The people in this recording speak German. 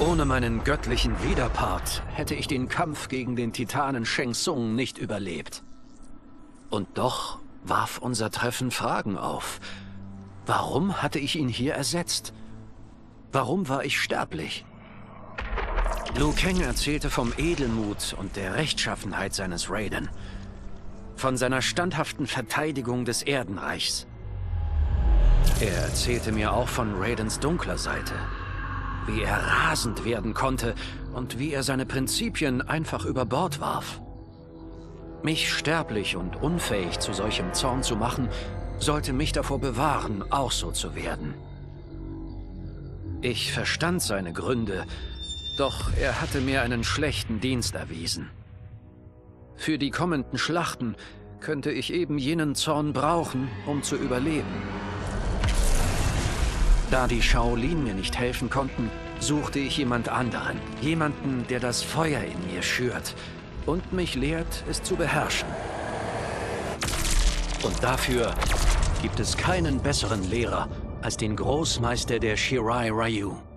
Ohne meinen göttlichen Widerpart hätte ich den Kampf gegen den Titanen Sheng Tsung nicht überlebt. Und doch warf unser Treffen Fragen auf. Warum hatte ich ihn hier ersetzt? Warum war ich sterblich? Liu Kang erzählte vom Edelmut und der Rechtschaffenheit seines Raiden. Von seiner standhaften Verteidigung des Erdenreichs. Er erzählte mir auch von Raidens dunkler Seite. Wie er rasend werden konnte und wie er seine Prinzipien einfach über Bord warf. Mich sterblich und unfähig zu solchem Zorn zu machen, sollte mich davor bewahren, auch so zu werden. Ich verstand seine Gründe, doch er hatte mir einen schlechten Dienst erwiesen. Für die kommenden Schlachten könnte ich eben jenen Zorn brauchen, um zu überleben. Da die Shaolin mir nicht helfen konnten, suchte ich jemand anderen. Jemanden, der das Feuer in mir schürt und mich lehrt, es zu beherrschen. Und dafür gibt es keinen besseren Lehrer als den Großmeister der Shirai Ryu.